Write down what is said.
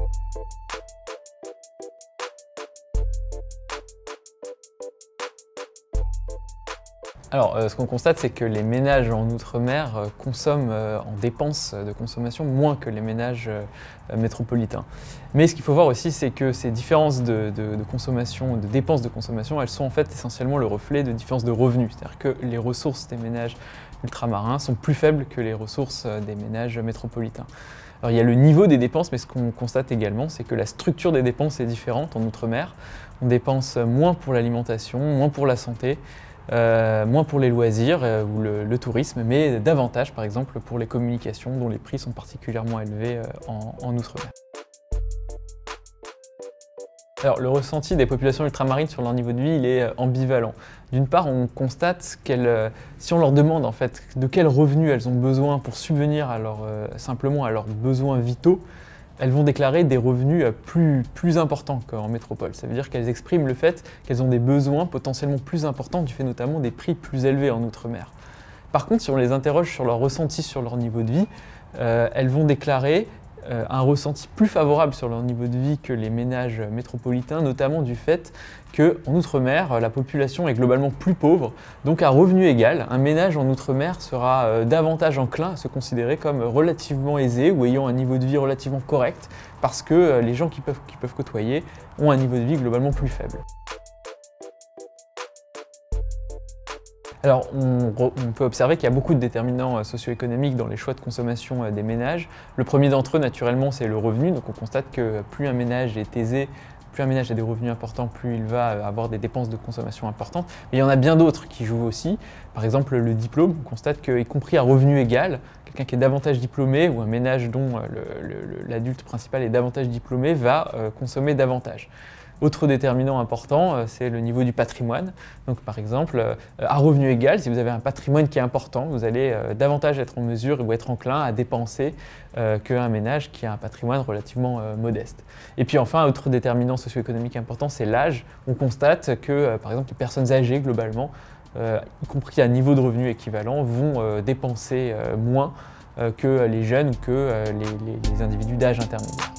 えっ? Alors, euh, ce qu'on constate, c'est que les ménages en Outre-mer euh, consomment euh, en dépenses de consommation moins que les ménages métropolitains. Mais ce qu'il faut voir aussi, c'est que ces différences de, consommation, de dépenses de consommation, elles sont en fait essentiellement le reflet de différences de revenus. C'est-à-dire que les ressources des ménages ultramarins sont plus faibles que les ressources des ménages métropolitains. Alors il y a le niveau des dépenses, mais ce qu'on constate également, c'est que la structure des dépenses est différente en Outre-mer. On dépense moins pour l'alimentation, moins pour la santé, euh, moins pour les loisirs euh, ou le, tourisme, mais davantage par exemple pour les communications dont les prix sont particulièrement élevés euh, en, Outre-mer. Alors, le ressenti des populations ultramarines sur leur niveau de vie, il est ambivalent. D'une part, on constate qu'elles, si on leur demande en fait de quels revenus elles ont besoin pour subvenir simplement à leurs besoins vitaux, elles vont déclarer des revenus euh, plus, importants qu'en métropole. Ça veut dire qu'elles expriment le fait qu'elles ont des besoins potentiellement plus importants du fait notamment des prix plus élevés en Outre-mer. Par contre, si on les interroge sur leur ressenti sur leur niveau de vie, euh, elles vont déclarer un ressenti plus favorable sur leur niveau de vie que les ménages métropolitains, notamment du fait qu'en Outre-mer, la population est globalement plus pauvre. Donc à revenu égal, un ménage en Outre-mer sera euh, davantage enclin à se considérer comme relativement aisé ou ayant un niveau de vie relativement correct, parce que euh, les gens qui peuvent, qui peuvent côtoyer ont un niveau de vie globalement plus faible. Alors, on, peut observer qu'il y a beaucoup de déterminants euh, socio-économiques dans les choix de consommation euh, des ménages. Le premier d'entre eux, naturellement, c'est le revenu. Donc, on constate que plus un ménage est aisé, plus un ménage a des revenus importants, plus il va euh, avoir des dépenses de consommation importantes. Mais il y en a bien d'autres qui jouent aussi. Par exemple, le diplôme, on constate qu'y compris à revenu égal, quelqu'un qui est davantage diplômé ou un ménage dont l'adulte principal est davantage diplômé va consommer davantage. Autre déterminant important, euh, c'est le niveau du patrimoine. Donc par exemple, euh, à revenu égal, si vous avez un patrimoine qui est important, vous allez euh, davantage être en mesure ou être enclin à dépenser qu'un ménage qui a un patrimoine relativement modeste. Et puis enfin, autre déterminant socio-économique important, c'est l'âge. On constate que par exemple les personnes âgées globalement, y compris à niveau de revenu équivalent, vont dépenser moins que les jeunes ou que les individus d'âge intermédiaire.